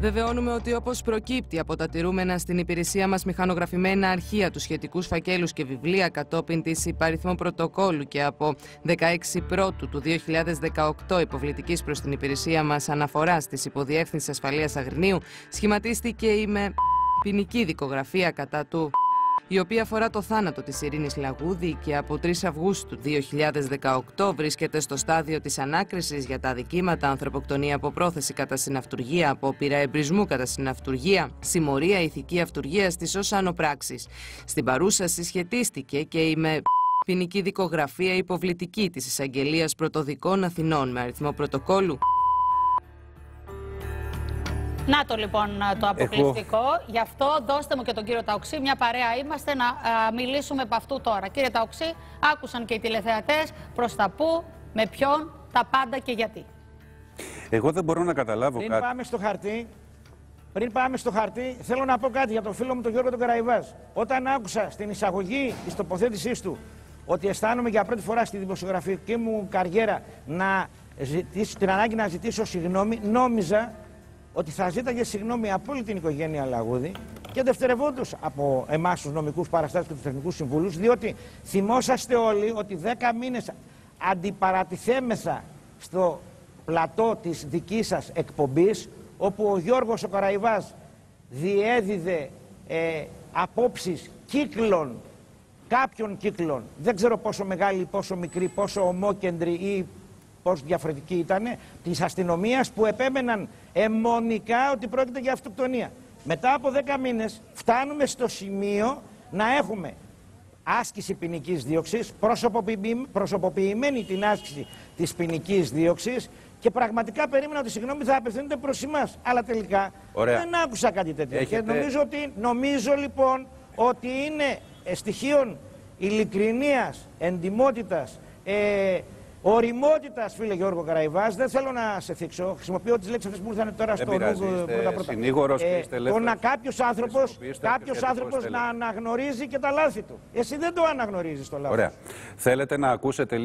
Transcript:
Βεβαιώνουμε ότι όπως προκύπτει από τα τηρούμενα στην υπηρεσία μας μηχανογραφημένα αρχεία, τους σχετικούς φακέλους και βιβλία κατόπιν της υπαριθμό πρωτοκόλου και από 16 Πρώτου του 2018 υποβλητικής προς την υπηρεσία μας αναφοράς της Υποδιεύθυνσης Ασφαλείας Αγρινίου, σχηματίστηκε η με ποινική δικογραφία κατά του η οποία αφορά το θάνατο της Ειρήνης Λαγούδη και από 3 Αυγούστου 2018 βρίσκεται στο στάδιο της ανάκρισης για τα αδικήματα ανθρωποκτονία από πρόθεση κατά συναυτουργία, απόπειρα εμπρισμού κατά συναυτουργία, συμμορία ηθική αυτουργία στις ως ανωπράξεις. Στην παρούσα συσχετίστηκε και η με ποινική δικογραφία υποβλητική της εισαγγελίας Πρωτοδικών Αθηνών με αριθμό πρωτοκόλου να το λοιπόν το αποκλειστικό. Εγώ... Γι' αυτό δώστε μου και τον κύριο Ταοξή, μια παρέα είμαστε να μιλήσουμε από αυτού τώρα. Κύριε Ταοξή, άκουσαν και οι τηλεθεατές προς τα πού, με ποιον, τα πάντα και γιατί. Εγώ δεν μπορώ να καταλάβω Πριν κάτι. πάμε στο χαρτί, πριν πάμε στο χαρτί, θέλω να πω κάτι για τον φίλο μου τον Γιώργο τον Καραϊβάζ. Όταν άκουσα στην εισαγωγή της τοποθέτησής του ότι αισθάνομαι για πρώτη φορά στη δημοσιογραφική μου καριέρα να ζητήσω, την ανάγκη να ζητήσω συγγνώμη, νόμιζα ότι θα ζήταγε συγγνώμη από όλη την οικογένεια Λαγούδη και δευτερευόντως από εμάς τους νομικούς παραστάσεις και τους τεχνικούς συμβούλους, διότι θυμόσαστε όλοι ότι δέκα μήνες αντιπαρατηθέμεθα στο πλατό της δικής σας εκπομπής όπου ο Γιώργος ο Καραϊβάς διέδιδε ε, απόψεις κύκλων κάποιων κύκλων. Δεν ξέρω πόσο μεγάλη, πόσο μικρή, πόσο ομόκεντρη ή πώς διαφορετική ήταν, της αστυνομίας που επέμεναν αιμονικά ότι πρόκειται για αυτοκτονία. Μετά από 10 μήνες φτάνουμε στο σημείο να έχουμε άσκηση ποινικής δίωξης, προσωποποιημένη την άσκηση της ποινικής δίωξης και πραγματικά περίμενα ότι συγγνώμη θα απευθύνεται προς εμάς. Αλλά τελικά δεν άκουσα κάτι τέτοιο. Έχετε... Και νομίζω, ότι, νομίζω λοιπόν ότι είναι στοιχείων ειλικρινίας, εντιμότητας, ε, Οριμότητα, φίλε Γιώργο Καραϊβάς, δεν θέλω να σε θίξω. Χρησιμοποιώ τις λέξεις αυτές που ήρθαν τώρα στο νου πρώτα-πρώτα. Ε, το να κάποιος άνθρωπο κάποιος άνθρωπος να αναγνωρίζει και τα λάθη του. Εσύ δεν το αναγνωρίζεις το λάθος. Ωραία. Θέλετε να ακούσετε